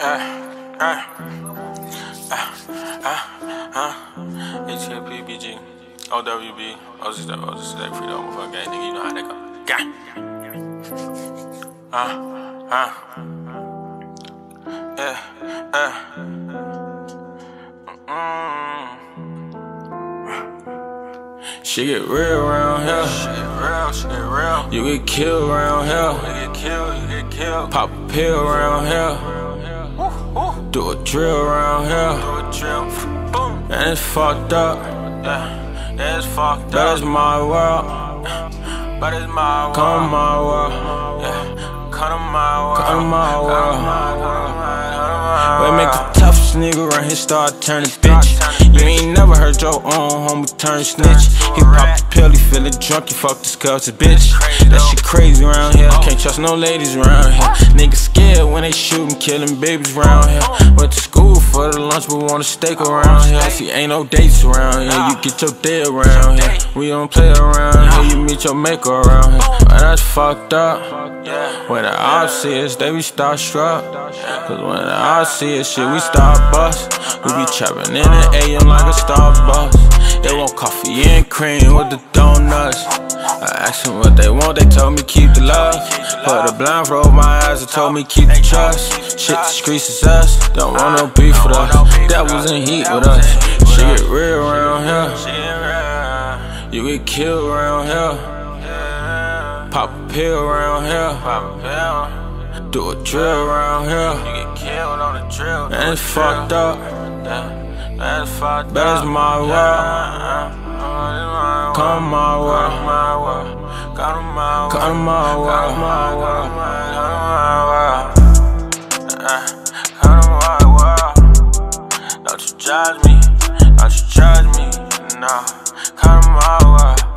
Uh, uh, uh, uh, HKPBG, OWB, OZW, OZW, Freedom, motherfucker, gang, nigga, you know how that go. Gang. Uh, uh, yeah, uh, mm. Shit get real around here. Shit get real, shit get real. You get killed around here. You get killed, you get killed. Pop a pill around here. Do a drill around here. Do a drill. Boom. And it's fucked up. Yeah, it's fucked up. But it's my world. But it's my world. Come my world. Yeah, come to my world. Come to my world. We make the toughest nigga around here start turning bitch. You ain't never heard your own homie turn snitch. He popped the pill, he feelin' drunk, he fucked his cousin bitch. That shit crazy around here. Can't trust no ladies around here. Niggas scared when they shootin', killin' babies around here. Went to school for the lunch, but wanna steak around here. See, ain't no dates around here. You get your day around here. We don't play around here. You meet your maker around here. And that's fucked up. When the ops see us, they be starstruck. Cause when the ops see us, shit, we start bust. We be trappin' in the AM like a Starbucks. They want coffee and cream with the donuts. I asked them what they want, they told me keep the love. Put a blindfold over my eyes, they told me keep the trust. Shit, the streets is us, don't want no beef with us. Devils in heat with us. Shit get real around here. You get killed around here. Pop a pill around here. Pop a pill. Do a drill around here. You get killed on a drill. And it's fucked up. That's fucked up. That's my world. Come my way. Come my way. Come my way. Uh, come my way. Come my way. Don't you judge me. Don't you judge me. No. Come my way.